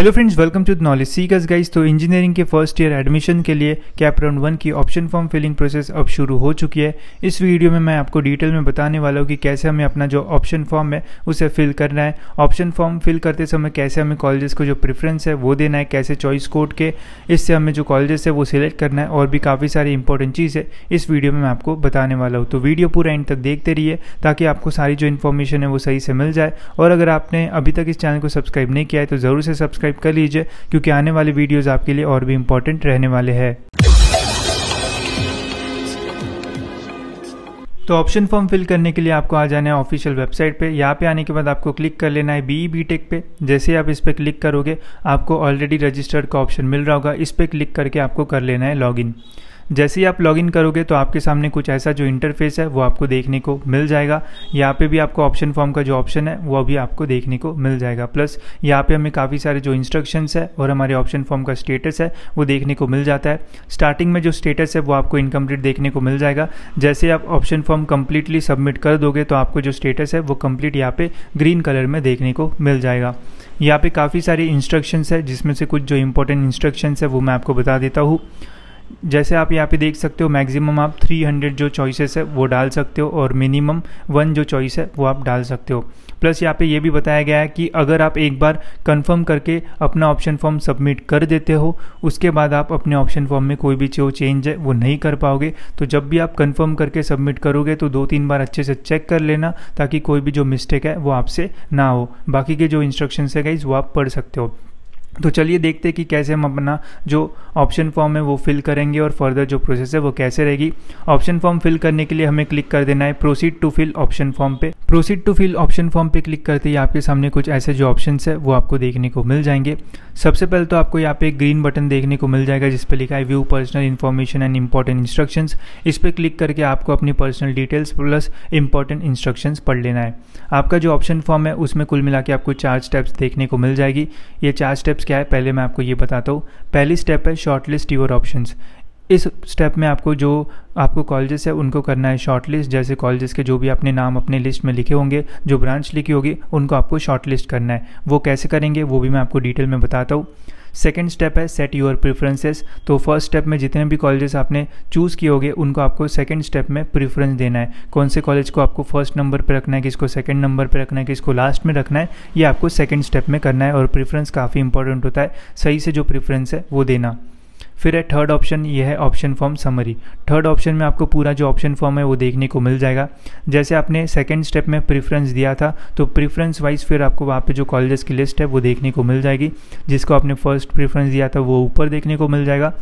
Hello friends welcome to knowledge seekers guys तो engineering के first year admission के लिए कैप राउंड वन की ऑप्शन फॉर्म फिलिंग प्रोसेस अब शुरू हो चुकी है। इस वीडियो में मैं आपको डिटेल में बताने वाला हूँ कि कैसे हमें अपना जो ऑप्शन फॉर्म है, उसे फिल करना है। ऑप्शन फॉर्म फिल करते समय कैसे हमें कॉलेजेस को जो प्रेफरेंस है, वो देना है, कैसे चॉइस कोड के, इससे हमें जो कॉलेजेस है, वो सिलेक्ट करना है और भी काफ़ी सारी इंपॉर्टेंट चीज़ है, इस वीडियो में मैं आपको बताने वाला हूँ। तो वीडियो पूरा एंड तक देखते रहिए ताकि आपको सारी जो इन्फॉर्मेशन है, वो सही से मिल जाए। और अगर आपने अभी तक इस चैनल को सब्सक्राइब नहीं किया है तो ज़रूर से सब्सक्राइब कर लीजिए, क्योंकि आने वाले वीडियोज़ आपके लिए और भी इम्पोर्टेंट रहने वाले हैं। तो ऑप्शन फॉर्म फिल करने के लिए आपको आ जाना है ऑफिशियल वेबसाइट पे। यहाँ पे आने के बाद आपको क्लिक कर लेना है बी बी टेक पे। जैसे आप इस पर क्लिक करोगे, आपको ऑलरेडी रजिस्टर्ड का ऑप्शन मिल रहा होगा। इस पर क्लिक करके आपको कर लेना है लॉगिन जैसे ही आप लॉगिन करोगे तो आपके सामने कुछ ऐसा जो इंटरफेस है, वो आपको देखने को मिल जाएगा। यहाँ पे भी आपको ऑप्शन फॉर्म का जो ऑप्शन है, वो भी आपको देखने को मिल जाएगा। प्लस यहाँ पे हमें काफ़ी सारे जो इंस्ट्रक्शंस है और हमारे ऑप्शन फॉर्म का स्टेटस है, वो देखने को मिल जाता है। स्टार्टिंग में जो स्टेटस है, वो आपको इनकम्प्लीट देखने को मिल जाएगा। जैसे आप ऑप्शन फॉर्म कम्प्लीटली सबमिट कर दोगे तो आपको जो स्टेटस है, वो कंप्लीट यहाँ पे ग्रीन कलर में देखने को मिल जाएगा। यहाँ पे काफ़ी सारी इंस्ट्रक्शंस है, जिसमें से कुछ जो इंपॉर्टेंट इंस्ट्रक्शंस है, वो मैं आपको बता देता हूँ। जैसे आप यहाँ पे देख सकते हो मैक्सिमम आप 300 जो चॉइसेस है, वो डाल सकते हो और मिनिमम वन जो चॉइस है, वो आप डाल सकते हो। प्लस यहाँ पे ये भी बताया गया है कि अगर आप एक बार कंफर्म करके अपना ऑप्शन फॉर्म सबमिट कर देते हो, उसके बाद आप अपने ऑप्शन फॉर्म में कोई भी जो चेंज है, वो नहीं कर पाओगे। तो जब भी आप कंफर्म करके सबमिट करोगे तो दो तीन बार अच्छे से चेक कर लेना, ताकि कोई भी जो मिस्टेक है, वो आपसे ना हो। बाकी के जो इंस्ट्रक्शन है गाइज़ वो आप पढ़ सकते हो। तो चलिए देखते हैं कि कैसे हम अपना जो ऑप्शन फॉर्म है वो फिल करेंगे और फर्दर जो प्रोसेस है वो कैसे रहेगी। ऑप्शन फॉर्म फिल करने के लिए हमें क्लिक कर देना है proceed to fill option form पे। Proceed to fill option form पे क्लिक करते ही आपके सामने कुछ ऐसे जो ऑप्शन है वो आपको देखने को मिल जाएँगे। सबसे पहले तो आपको यहाँ पे एक ग्रीन बटन देखने को मिल जाएगा जिस पर लिखा है view personal information and important instruction इस पर क्लिक करके आपको अपनी personal details plus important instruction पढ़ लेना है। आपका जो ऑप्शन फॉर्म है उसमें कुल मिला आपको चार स्टेप्स देखने को मिल जाएगी। ये चार स्टेप्स क्या है, पहले मैं आपको ये बताता हूँ। पहली स्टेप है शॉर्ट लिस्ट योर ऑप्शन इस स्टेप में आपको जो आपको कॉलेजेस है, उनको करना है शॉर्ट लिस्ट जैसे कॉलेजेस के जो भी अपने नाम अपने लिस्ट में लिखे होंगे, जो ब्रांच लिखी होगी, उनको आपको शॉर्ट लिस्ट करना है। वो कैसे करेंगे, वो भी मैं आपको डिटेल में बताता हूँ। सेकेंड स्टेप है सेट यूर प्रेफरेंसेस तो फ़र्स्ट स्टेप में जितने भी कॉलेजेस आपने चूज़ किए होंगे, उनको आपको सेकेंड स्टेप में प्रेफरेंस देना है। कौन से कॉलेज को आपको फ़र्स्ट नंबर पर रखना है, किसको सेकेंड नंबर पर रखना है, किसको लास्ट में रखना है, ये आपको सेकेंड स्टेप में करना है और प्रेफरेंस काफ़ी इंपॉर्टेंट होता है। सही से जो प्रेफरेंस है, वो देना। फिर है थर्ड ऑप्शन ये है option form summary third option में आपको पूरा जो ऑप्शन फॉर्म है वो देखने को मिल जाएगा। जैसे आपने सेकेंड स्टेप में प्रिफ्रेंस दिया था तो प्रीफ्रेंस वाइज फिर आपको वहाँ पे जो कॉलेजेस की लिस्ट है वो देखने को मिल जाएगी। जिसको आपने फ़र्स्ट प्रीफ्रेंस दिया था वो ऊपर देखने को मिल जाएगा।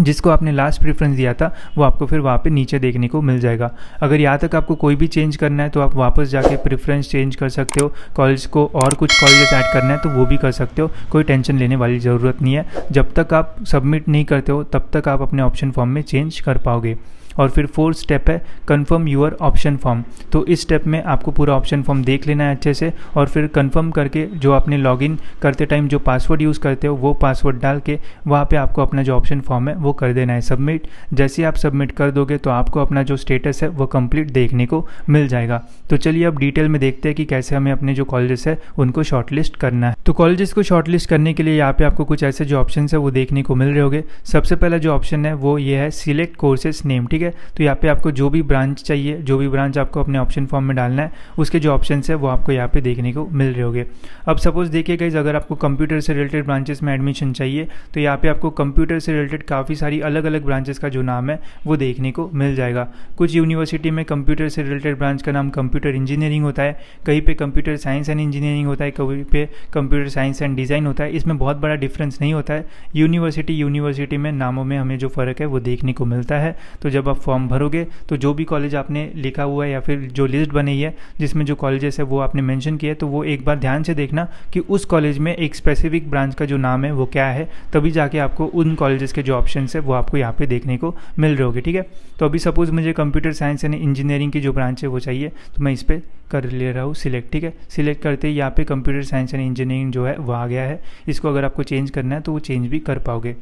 जिसको आपने लास्ट प्रेफरेंस दिया था, वो आपको फिर वहाँ पे नीचे देखने को मिल जाएगा। अगर यहाँ तक आपको कोई भी चेंज करना है तो आप वापस जाके प्रेफरेंस चेंज कर सकते हो। कॉलेज को और कुछ कॉलेजेस ऐड करना है तो वो भी कर सकते हो। कोई टेंशन लेने वाली ज़रूरत नहीं है। जब तक आप सबमिट नहीं करते हो, तब तक आप अपने ऑप्शन फॉर्म में चेंज कर पाओगे। और फिर फोर्थ स्टेप है कन्फर्म यूर ऑप्शन फॉर्म तो इस स्टेप में आपको पूरा ऑप्शन फॉर्म देख लेना है अच्छे से और फिर कन्फर्म करके जो आपने लॉगिन करते टाइम जो पासवर्ड यूज़ करते हो, वो पासवर्ड डाल के वहाँ पे आपको अपना जो ऑप्शन फॉर्म है, वो कर देना है सबमिट जैसे आप सबमिट कर दोगे तो आपको अपना जो स्टेटस है, वो कंप्लीट देखने को मिल जाएगा. तो चलिए अब डिटेल में देखते हैं कि कैसे हमें अपने जो कॉलेजेस है, उनको शॉर्टलिस्ट करना है. तो कॉलेजेस को शॉर्टलिस्ट करने के लिए यहाँ पे आपको कुछ ऐसे जो ऑप्शन है, वो देखने को मिल रहे होंगे. सबसे पहला जो ऑप्शन है, वो ये है सिलेक्ट कोर्सेज नेम ठीक है? तो यहाँ पे आपको जो भी ब्रांच चाहिए, जो भी ब्रांच आपको अपने ऑप्शन फॉर्म में डालना है, उसके जो ऑप्शन है, वो आपको यहाँ पे देखने को मिल रहे होंगे। अब सपोज़ देखिए गाइज़ अगर आपको कंप्यूटर से रिलेटेड ब्रांचेस में एडमिशन चाहिए तो यहाँ पे आपको कंप्यूटर से रिलेटेड काफ़ी सारी अलग अलग ब्रांचेस का जो नाम है, वो देखने को मिल जाएगा। कुछ यूनिवर्सिटी में कंप्यूटर से रिलेटेड ब्रांच का नाम कंप्यूटर इंजीनियरिंग होता है, कहीं पे कंप्यूटर साइंस एंड इंजीनियरिंग होता है, कहीं पे कंप्यूटर साइंस एंड डिज़ाइन होता है, इसमें बहुत बड़ा डिफरेंस नहीं होता है। यूनिवर्सिटी यूनिवर्सिटी में नामों में हमें जो फ़र्क है, वो देखने को मिलता है। तो जब आप फॉर्म भरोगे तो जो भी कॉलेज आपने लिखा हुआ है या फिर जो लिस्ट बनी है, जिसमें जो कॉलेजेस है, वो आपने मेंशन किया है तो वो एक बार ध्यान से देखना कि उस कॉलेज में एक स्पेसिफिक ब्रांच का जो नाम है, वो क्या है, तभी जाके आपको उन कॉलेजेस के जो ऑप्शन है, वो आपको यहाँ पे देखने को मिल रहे होंगे, ठीक है? तो अभी सपोज़ मुझे कंप्यूटर साइंस यानी इंजीनियरिंग की जो ब्रांच है, वो चाहिए तो मैं इस पर कर ले रहा हूँ सिलेक्ट ठीक है? सिलेक्ट करते ही यहाँ पे कंप्यूटर साइंस एंड इंजीनियरिंग जो है, वो आ गया है। इसको अगर आपको चेंज करना है तो वो चेंज भी कर पाओगे।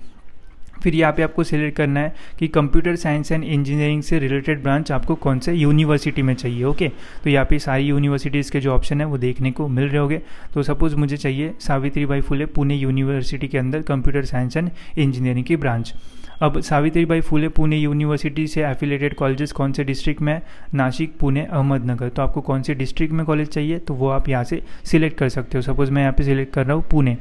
फिर यहाँ पे आपको सिलेक्ट करना है कि कंप्यूटर साइंस एंड इंजीनियरिंग से रिलेटेड ब्रांच आपको कौन से यूनिवर्सिटी में चाहिए ओके तो यहाँ पे सारी यूनिवर्सिटीज़ के जो ऑप्शन है वो देखने को मिल रहे होंगे। तो सपोज़ मुझे चाहिए सावित्री बाई फुले पुणे यूनिवर्सिटी के अंदर कंप्यूटर साइंस एंड इंजीनियरिंग की ब्रांच अब सावित्री बाई फुले पुणे यूनिवर्सिटी से एफिलेटेड कॉलेजेस कौन से डिस्ट्रिक्ट में नासिक पुणे, अहमदनगर। तो आपको कौन से डिस्ट्रिक्ट में कॉलेज चाहिए? तो वो आप यहाँ से सिलेक्ट कर सकते हो। सपोज़ मैं यहाँ पे सिलेक्ट कर रहा हूँ पुणे।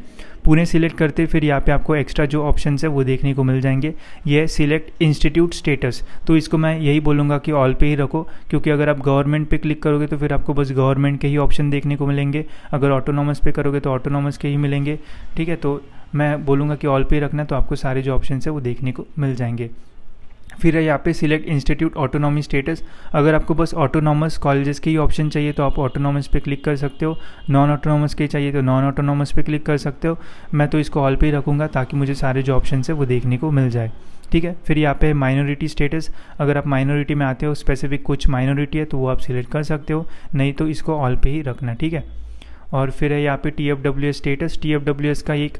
पुणे सिलेक्ट करते फिर यहाँ पे आपको एक्स्ट्रा जो ऑप्शन है, वो देखने को मिल जाएँगे। ये सिलेक्ट इंस्टीट्यूट स्टेटस तो इसको मैं यही बोलूँगा कि ऑल पे ही रखो, क्योंकि अगर आप गवर्नमेंट पे क्लिक करोगे तो फिर आपको बस गवर्नमेंट के ही ऑप्शन देखने को मिलेंगे। अगर ऑटोनॉमस पे करोगे तो ऑटोनॉमस के ही मिलेंगे। ठीक है तो मैं बोलूँगा कि ऑल पे रखना तो आपको सारे जो ऑप्शन है, वो देखने को मिल जाएँगे। फिर है यहाँ पे सिलेक्ट इंस्टीट्यूट ऑटोनॉमी स्टेटस अगर आपको बस ऑटोनॉमस कॉलेजेस के ही ऑप्शन चाहिए तो आप ऑटोनॉमस पे क्लिक कर सकते हो. नॉन ऑटोनॉमस के चाहिए तो नॉन ऑटोनॉमस पे क्लिक कर सकते हो. मैं तो इसको ऑल पे ही रखूँगा ताकि मुझे सारे जो ऑप्शन है वो देखने को मिल जाए. ठीक है? फिर यहाँ पे माइनॉरिटी स्टेटस अगर आप माइनॉरिटी में आते हो स्पेसिफिक कुछ माइनॉरिटी है तो वो आप सिलेक्ट कर सकते हो. नहीं तो इसको ऑल पे ही रखना ठीक है? और फिर है यहाँ पे T F W S status T F W S का एक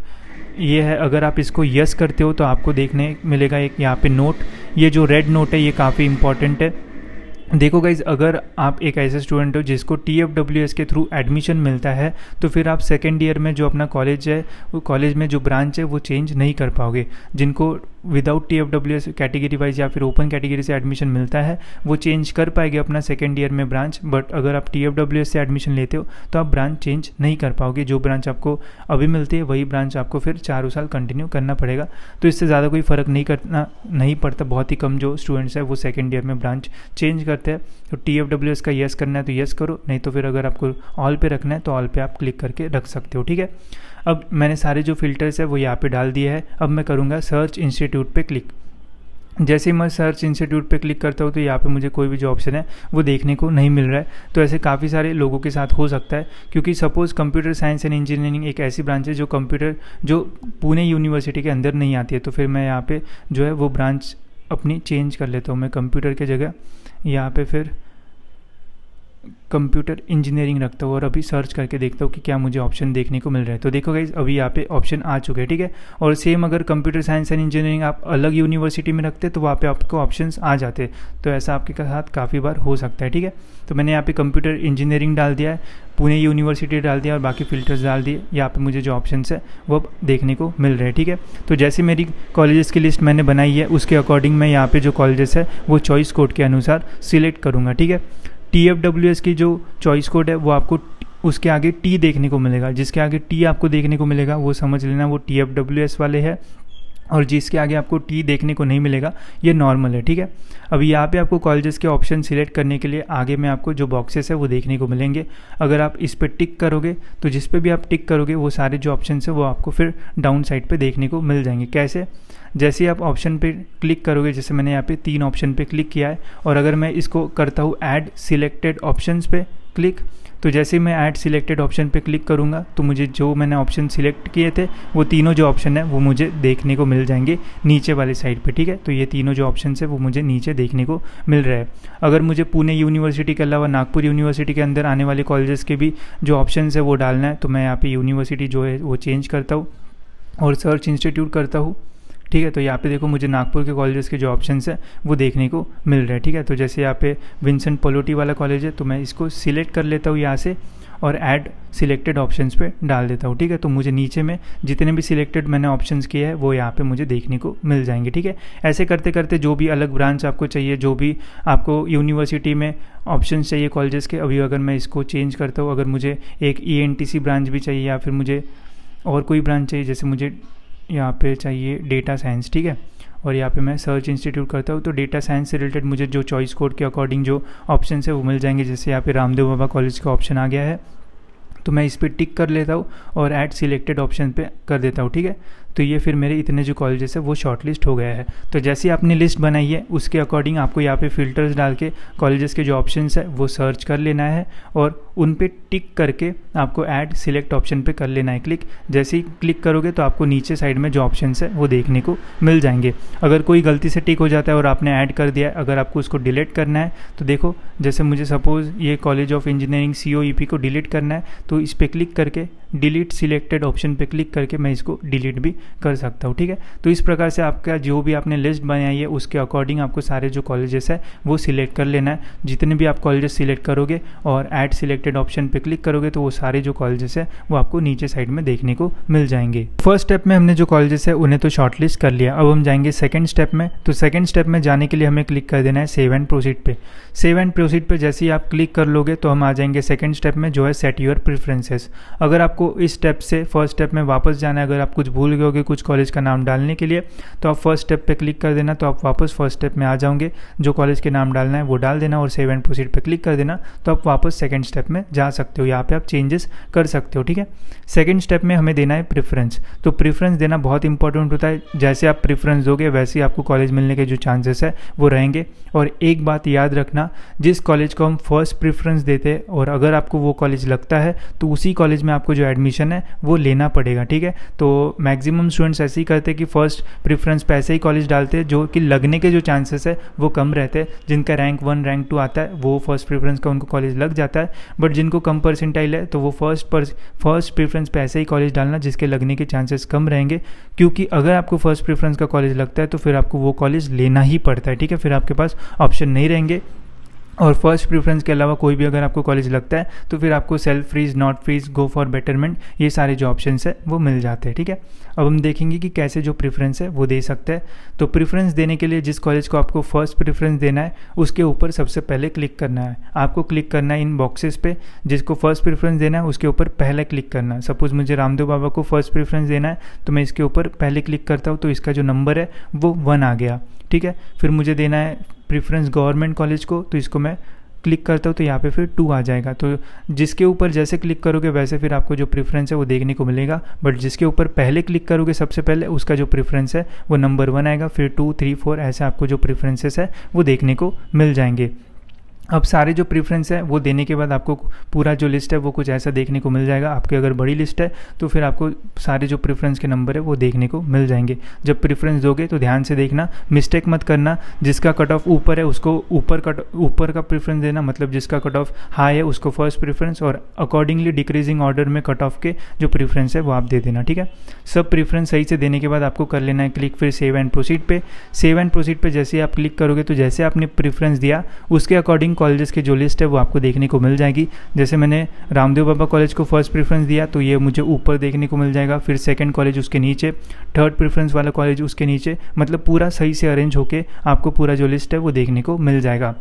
ये है, अगर आप इसको यस करते हो तो आपको देखने मिलेगा एक यहाँ पे नोट ये जो रेड नोट है, ये काफ़ी इंपॉर्टेंट है। देखो गाइज़ अगर आप एक ऐसे स्टूडेंट हो जिसको टी एफ़ डब्ल्यू एस के थ्रू एडमिशन मिलता है तो फिर आप सेकेंड ईयर में जो अपना कॉलेज है, वो कॉलेज में जो ब्रांच है, वो चेंज नहीं कर पाओगे। जिनको without T F W S category wise या फिर ओपन कैटेगरी से एडमिशन मिलता है, वो चेंज कर पाएँगे अपना सेकेंड ईयर में ब्रांच बट अगर आप टी एफ़ डब्ल्यू एस से एडमिशन लेते हो तो आप ब्रांच चेंज नहीं कर पाओगे। जो ब्रांच आपको अभी मिलती है, वही ब्रांच आपको फिर चारों साल कंटिन्यू करना पड़ेगा। तो इससे ज़्यादा कोई फ़र्क नहीं करना, नहीं पड़ता। बहुत ही कम जो स्टूडेंट्स है, वो सेकेंड ईयर में ब्रांच चेंज करते हैं। तो टी एफ़ डब्ल्यू एस का येस करना है तो येस करो। नहीं तो फिर अगर आपको ऑल पे रखना है तो ऑल पे आप क्लिक करके रख सकते हो, ठीक है? अब मैंने सारे जो फिल्टर्स है वो यहाँ पे डाल दिए है। अब मैं करूँगा सर्च इंस्टीट्यूट पे क्लिक जैसे ही मैं सर्च इंस्टीट्यूट पे क्लिक करता हूँ तो यहाँ पे मुझे कोई भी जो ऑप्शन है वो देखने को नहीं मिल रहा है। तो ऐसे काफ़ी सारे लोगों के साथ हो सकता है, क्योंकि suppose computer science and engineering एक ऐसी ब्रांच है जो कंप्यूटर जो पुणे यूनिवर्सिटी के अंदर नहीं आती है तो फिर मैं यहाँ पर जो है वो ब्रांच अपनी चेंज कर लेता हूँ। मैं कंप्यूटर के जगह यहाँ पर फिर कंप्यूटर इंजीनियरिंग रखता हूँ और अभी सर्च करके देखता हूँ कि क्या मुझे ऑप्शन देखने को मिल रहा है। तो देखो गाइज़ अभी यहाँ पे ऑप्शन आ चुके हैं, ठीक है? और सेम अगर कंप्यूटर साइंस एंड इंजीनियरिंग आप अलग यूनिवर्सिटी में रखते तो वहाँ पे आपको ऑप्शन आ जाते तो ऐसा आपके साथ काफ़ी बार हो सकता है, ठीक है? तो मैंने यहाँ पे कंप्यूटर इंजीनियरिंग डाल दिया है, पुणे यूनिवर्सिटी डाल दिया और बाकी फिल्टर्स डाल दिए। यहाँ पे मुझे जो ऑप्शन है, वो देखने को मिल रहे हैं, ठीक है? तो जैसे मेरी कॉलेजेस की लिस्ट मैंने बनाई है, उसके अकॉर्डिंग मैं यहाँ पे जो कॉलेजेस है, वो चॉइस कोड के अनुसार सिलेक्ट करूँगा, ठीक है? टी एफ़ डब्ल्यू एस की जो चॉइस कोड है, वो आपको उसके आगे टी देखने को मिलेगा। जिसके आगे टी आपको देखने को मिलेगा, वो समझ लेना वो टी एफ़ डब्ल्यू एस वाले है। और जिसके आगे आपको टी देखने को नहीं मिलेगा, ये नॉर्मल है, ठीक है? अब यहाँ पे आपको कॉलेजेस के ऑप्शन सिलेक्ट करने के लिए आगे में आपको जो बॉक्सेस है वो देखने को मिलेंगे। अगर आप इस पर टिक करोगे तो जिस पे भी आप टिक करोगे, वो सारे जो ऑप्शन है वो आपको फिर डाउन साइड पर देखने को मिल जाएँगे। कैसे? जैसे ही आप ऑप्शन पे क्लिक करोगे, जैसे मैंने यहाँ पे तीन ऑप्शन पे क्लिक किया है, और अगर मैं इसको करता हूँ ऐड सिलेक्टेड ऑप्शंस पे क्लिक तो जैसे मैं ऐड सिलेक्टेड ऑप्शन पे क्लिक करूँगा तो मुझे जो मैंने ऑप्शन सिलेक्ट किए थे, वो तीनों जो ऑप्शन है, वो मुझे देखने को मिल जाएँगे नीचे वाले साइड पे, ठीक है? तो ये तीनों जो ऑप्शन है, वो मुझे नीचे देखने को मिल रहा है। अगर मुझे पुणे यूनिवर्सिटी के अलावा नागपुर यूनिवर्सिटी के अंदर आने वाले कॉलेजेस के भी जो ऑप्शन है, वो डालना है तो मैं यहाँ पर यूनिवर्सिटी जो है, वो चेंज करता हूँ और सर्च इंस्टीट्यूट करता हूँ। ठीक है तो यहाँ पे देखो मुझे नागपुर के कॉलेजेस के जो ऑप्शन है, वो देखने को मिल रहे हैं, ठीक है? तो जैसे यहाँ पे विंसेंट पोलोटी वाला कॉलेज है तो मैं इसको सिलेक्ट कर लेता हूँ यहाँ से और ऐड सिलेक्टेड ऑप्शंस पे डाल देता हूँ, ठीक है? तो मुझे नीचे में जितने भी सिलेक्टेड मैंने ऑप्शंस किए हैं, वो यहाँ पे मुझे देखने को मिल जाएँगे, ठीक है? ऐसे करते करते जो भी अलग ब्रांच आपको चाहिए, जो भी आपको यूनिवर्सिटी में ऑप्शन चाहिए कॉलेजेस के, अभी अगर मैं इसको चेंज करता हूँ, अगर मुझे एक ईएनटीसी ब्रांच भी चाहिए या फिर मुझे और कोई ब्रांच चाहिए, जैसे मुझे यहाँ पे चाहिए डेटा साइंस ठीक है? और यहाँ पे मैं सर्च इंस्टीट्यूट करता हूँ तो डेटा साइंस से रिलेटेड मुझे जो चॉइस कोड के अकॉर्डिंग जो ऑप्शन है वो मिल जाएँगे। जैसे यहाँ पे रामदेव बाबा कॉलेज का ऑप्शन आ गया है तो मैं इस पर टिक कर लेता हूँ और ऐड सिलेक्टेड ऑप्शन पे कर देता हूँ, ठीक है? तो ये फिर मेरे इतने जो कॉलेजेस है, वो शॉर्ट लिस्ट हो गया है। तो जैसे आपने लिस्ट बनाई है, उसके अकॉर्डिंग आपको यहाँ पे फिल्टर्स डाल के कॉलेजेस के जो ऑप्शन है, वो सर्च कर लेना है और उन पर टिक करके आपको ऐड सिलेक्ट ऑप्शन पे कर लेना है क्लिक जैसे ही क्लिक करोगे तो आपको नीचे साइड में जो ऑप्शन है, वो देखने को मिल जाएँगे। अगर कोई गलती से टिक हो जाता है और आपने ऐड कर दिया है, अगर आपको उसको डिलीट करना है तो देखो, जैसे मुझे सपोज़ ये कॉलेज ऑफ़ इंजीनियरिंग सी को डिलीट करना है तो इस पर क्लिक करके डिलीट सिलेक्टेड ऑप्शन पे क्लिक करके मैं इसको डिलीट भी कर सकता हूँ, ठीक है? तो इस प्रकार से आपका जो भी आपने लिस्ट बनाई है, उसके अकॉर्डिंग आपको सारे जो कॉलेजेस है, वो सिलेक्ट कर लेना है। जितने भी आप कॉलेजेस सिलेक्ट करोगे और ऐड सिलेक्टेड ऑप्शन पे क्लिक करोगे तो वो सारे जो कॉलेजेस है, वो आपको नीचे साइड में देखने को मिल जाएँगे। फ़र्स्ट स्टेप में हमने जो कॉलेजेस है, उन्हें तो शॉर्टलिस्ट कर लिया। अब हम जाएँगे सेकेंड स्टेप में। तो सेकेंड स्टेप में जाने के लिए हमें क्लिक कर देना है सेव एंड प्रोसीड पे। सेव एंड प्रोसीड पे जैसे ही आप क्लिक कर लोगे तो हम आ जाएँगे सेकेंड स्टेप में, जो है सेट योर प्रेफरेंसेस अगर आपको इस स्टेप से फ़र्स्ट स्टेप में वापस जाना है अगर आप कुछ भूल गए होगे कुछ कॉलेज का नाम डालने के लिए तो आप फ़र्स्ट स्टेप पे क्लिक कर देना तो आप वापस फ़र्स्ट स्टेप में आ जाओगे। जो कॉलेज के नाम डालना है वो डाल देना और सेव एंड प्रोसीड पे क्लिक कर देना तो आप वापस सेकंड स्टेप में जा सकते हो। यहाँ पे आप चेंजेस कर सकते हो, ठीक है? सेकेंड स्टेप में हमें देना है प्रेफरेंस तो प्रेफरेंस देना बहुत इंपॉर्टेंट होता है। जैसे आप प्रेफरेंस दोगे, वैसे ही आपको कॉलेज मिलने के जो चांसेस है, वो रहेंगे। और एक बात याद रखना, जिस कॉलेज को हम फ़र्स्ट प्रेफरेंस देते हैं, और अगर आपको वो कॉलेज लगता है तो उसी कॉलेज में आपको जो एडमिशन है, वो लेना पड़ेगा, ठीक है? तो मैक्सिमम स्टूडेंट्स ऐसे ही करते कि फ़र्स्ट प्रेफरेंस पे ऐसे ही कॉलेज डालते हैं, जो कि लगने के जो चांसेस है, वो कम रहते हैं। जिनका रैंक वन रैंक टू आता है, वो फ़र्स्ट प्रेफरेंस का उनको कॉलेज लग जाता है। बट जिनको कम परसेंटाइल है तो वो फ़र्स्ट फ़र्स्ट प्रेफरेंस पे ऐसे ही कॉलेज डालना, जिसके लगने के चांसेस कम रहेंगे। क्योंकि अगर आपको फ़र्स्ट प्रेफरेंस का कॉलेज लगता है तो फिर आपको वो कॉलेज लेना ही पड़ता है, ठीक है? फिर आपके पास ऑप्शन नहीं रहेंगे। और फ़र्स्ट प्रेफरेंस के अलावा कोई भी अगर आपको कॉलेज लगता है तो फिर आपको self freeze not freeze go for betterment ये सारे जो ऑप्शन है, वो मिल जाते हैं, ठीक है? अब हम देखेंगे कि कैसे जो प्रेफरेंस है, वो दे सकते हैं। तो प्रेफरेंस देने के लिए जिस कॉलेज को आपको फ़र्स्ट प्रेफरेंस देना है, उसके ऊपर सबसे पहले क्लिक करना है। आपको क्लिक करना है इन बॉक्सेस पे, जिसको फ़र्स्ट प्रेफरेंस देना है, उसके ऊपर पहले क्लिक करना है। सपोज़ मुझे रामदेव बाबा को फ़र्स्ट प्रेफरेंस देना है तो मैं इसके ऊपर पहले क्लिक करता हूँ तो इसका जो नंबर है, वो वन आ गया, ठीक है? फिर मुझे देना है प्रेफरेंस गवर्नमेंट कॉलेज को तो इसको मैं क्लिक करता हूँ तो यहाँ पे फिर टू आ जाएगा। तो जिसके ऊपर जैसे क्लिक करोगे, वैसे फिर आपको जो प्रेफरेंस है वो देखने को मिलेगा। बट जिसके ऊपर पहले क्लिक करोगे सबसे पहले, उसका जो प्रेफरेंस है वो नंबर वन आएगा। फिर टू थ्री फोर ऐसे आपको जो प्रेफरेंसेस है, वो देखने को मिल जाएँगे। अब सारे जो प्रेफरेंस है, वो देने के बाद आपको पूरा जो लिस्ट है, वो कुछ ऐसा देखने को मिल जाएगा। आपकी अगर बड़ी लिस्ट है तो फिर आपको सारे जो प्रेफरेंस के नंबर है, वो देखने को मिल जाएँगे। जब प्रेफरेंस दोगे तो ध्यान से देखना मिस्टेक मत करना। जिसका कट ऑफ़ ऊपर है, उसको ऊपर कट ऊपर का प्रेफरेंस देना मतलब जिसका कट ऑफ़ हाई है, उसको फ़र्स्ट प्रेफरेंस और अकॉर्डिंगली डिक्रीजिंग ऑर्डर में कट ऑफ़ के जो प्रेफरेंस है, वो आप दे देना, ठीक है? सब प्रेफरेंस सही से देने के बाद आपको कर लेना है क्लिक फिर सेव एंड प्रोसीड पे। सेव एंड प्रोसीड पे जैसे आप क्लिक करोगे तो जैसे आपने प्रेफरेंस दिया, उसके अकॉर्डिंग कॉलेजेस की जो लिस्ट है वो आपको देखने को मिल जाएगी। जैसे मैंने रामदेव बाबा कॉलेज को फ़र्स्ट प्रेफरेंस दिया तो ये मुझे ऊपर देखने को मिल जाएगा, फिर सेकेंड कॉलेज उसके नीचे थर्ड प्रेफरेंस वाला कॉलेज उसके नीचे मतलब पूरा सही से अरेंज होकर आपको पूरा जो लिस्ट है वो देखने को मिल जाएगा।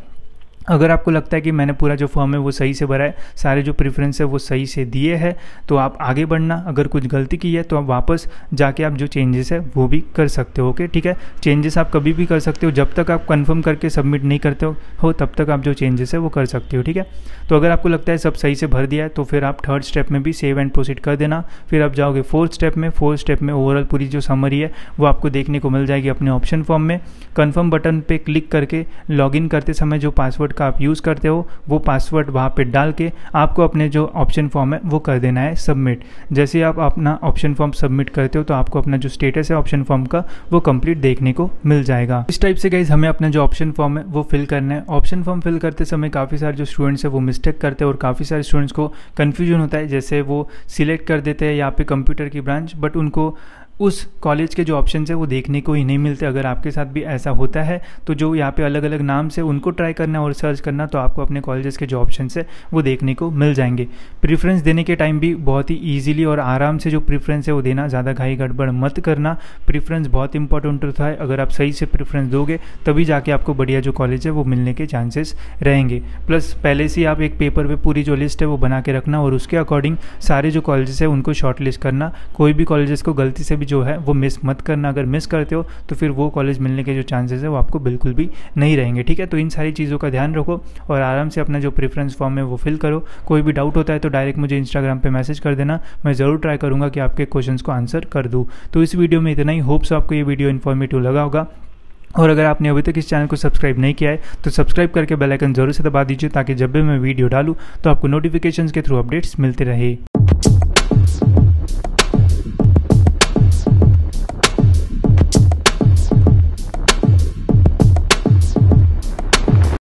अगर आपको लगता है कि मैंने पूरा जो फॉर्म है वो सही से भरा है, सारे जो प्रेफरेंस है वो सही से दिए हैं तो आप आगे बढ़ना। अगर कुछ गलती की है तो आप वापस जाके आप जो चेंजेस है वो भी कर सकते हो ओके ठीक है? चेंजेस आप कभी भी कर सकते हो, जब तक आप कंफर्म करके सबमिट नहीं करते हो हो तब तक आप जो चेंजेस है वो कर सकते हो, ठीक है? तो अगर आपको लगता है सब सही से भर दिया है तो फिर आप थर्ड स्टेप में भी सेव एंड प्रोसीड कर देना। फिर आप जाओगे फोर्थ स्टेप में फोर्थ स्टेप में ओवरऑल पूरी जो समरी है, वो आपको देखने को मिल जाएगी अपने ऑप्शन फॉर्म में। कन्फर्म बटन पर क्लिक करके लॉग करते समय जो पासवर्ड का आप यूज़ करते हो, वो पासवर्ड वहाँ पे डाल के आपको अपने जो ऑप्शन फॉर्म है, वो कर देना है सबमिट जैसे आप अपना ऑप्शन फॉर्म सबमिट करते हो तो आपको अपना जो स्टेटस है ऑप्शन फॉर्म का, वो कंप्लीट देखने को मिल जाएगा. इस टाइप से गाइज़ हमें अपना जो ऑप्शन फॉर्म है, वो फिल करना है. ऑप्शन फॉर्म फिल करते समय काफ़ी सारे जो स्टूडेंट्स है, वो मिस्टेक करते हैं और काफ़ी सारे स्टूडेंट्स को कन्फ्यूज़न होता है. जैसे वो सिलेक्ट कर देते हैं यहाँ पे कंप्यूटर की ब्रांच बट उनको उस कॉलेज के जो ऑप्शन है वो देखने को ही नहीं मिलते। अगर आपके साथ भी ऐसा होता है तो जो यहाँ पे अलग अलग नाम से उनको ट्राई करना और सर्च करना तो आपको अपने कॉलेजेस के जो ऑप्शन है, वो देखने को मिल जाएँगे। प्रीफ्रेंस देने के टाइम भी बहुत ही ईजिली और आराम से जो प्रीफ्रेंस है, वो देना। ज़्यादा घाई गड़बड़ मत करना। प्रीफ्रेंस बहुत इंपॉर्टेंट होता है अगर आप सही से प्रीफ्रेंस दोगे, तभी जाके आपको बढ़िया जो कॉलेज है, वो मिलने के चांसेस रहेंगे। प्लस पहले से आप एक पेपर पर पूरी जो लिस्ट है, वो बना के रखना और उसके अकॉर्डिंग सारे जो कॉलेजेस है, उनको शॉर्ट लिस्ट करना। कोई भी कॉलेजेस को गलती से भी जो है, वो मिस मत करना। अगर मिस करते हो तो फिर वो कॉलेज मिलने के जो चांसेस है, वो आपको बिल्कुल भी नहीं रहेंगे, ठीक है? तो इन सारी चीज़ों का ध्यान रखो और आराम से अपना जो प्रेफरेंस फॉर्म है, वो फिल करो। कोई भी डाउट होता है तो डायरेक्ट मुझे इंस्टाग्राम पर मैसेज कर देना। मैं ज़रूर ट्राई करूँगा कि आपके क्वेश्चन को आंसर कर दूँ। तो इस वीडियो में इतना ही। होप्स आपको ये वीडियो इन्फॉर्मेटिव लगा होगा। और अगर आपने अभी तक इस चैनल को सब्सक्राइब नहीं किया है तो सब्सक्राइब करके बेल आइकन ज़रूर से दबा दीजिए, ताकि जब भी मैं वीडियो डालूँ तो आपको नोटिफिकेशंस के थ्रू अपडेट्स मिलते रहे।